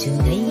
tonight.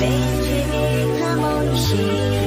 追忆的梦醒。